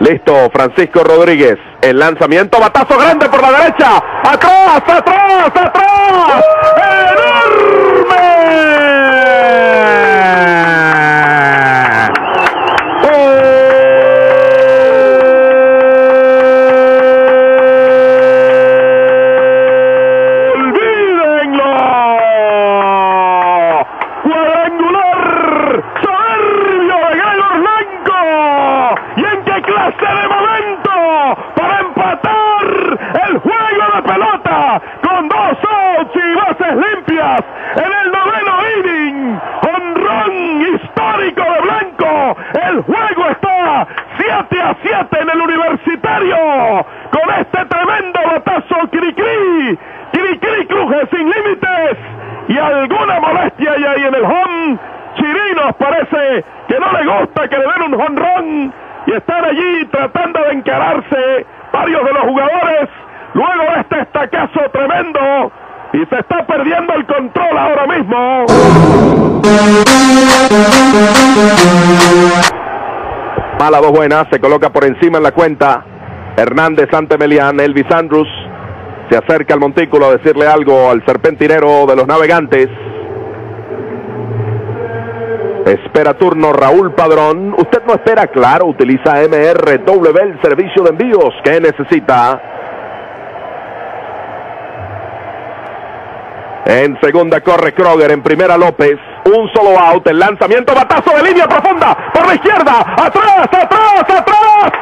Listo, Francisco Rodríguez. El lanzamiento, batazo grande por la derecha. Atrás, atrás, atrás. de el juego de pelota con dos outs y bases limpias en el noveno inning. Honrón histórico de Blanco. El juego está 7 a 7 en el universitario con este tremendo batazo Cricri. Cricri cruje sin límites y alguna molestia hay ahí en el home. Chirinos parece que no le gusta que le den un honrón y están allí tratando de encararse varios de los jugadores luego de este estacazo y se está perdiendo el control ahora mismo. Mala dos buenas, se coloca por encima en la cuenta Hernández Antemelian, Elvis Andrews se acerca al montículo a decirle algo al serpentinero de los navegantes. Espera turno Raúl Padrón. Usted no espera, claro, utiliza MRW, el servicio de envíos que necesita. En segunda corre Kroger, en primera López. Un solo out, el lanzamiento, batazo de línea profunda, por la izquierda, atrás, atrás, atrás,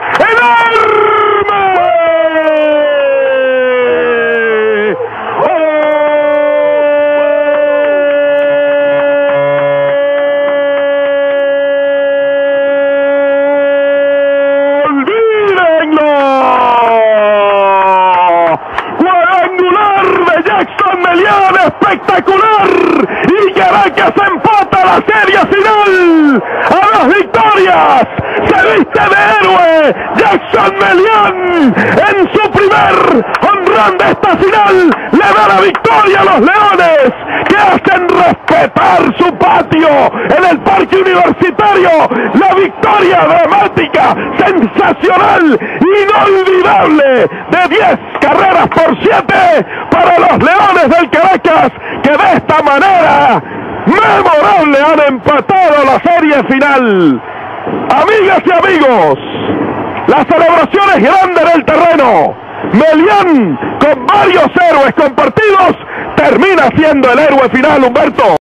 se viste de héroe Jackson Melian en su primer honrón de esta final le da la victoria a los Leones que hacen respetar su patio en el parque universitario la victoria dramática sensacional inolvidable de 10 carreras por 7 para los Leones del Caracas que de esta manera memorable han empatado la serie final. Amigas y amigos, la celebración es grande en el terreno. Melián, con varios héroes compartidos, termina siendo el héroe final, Humberto.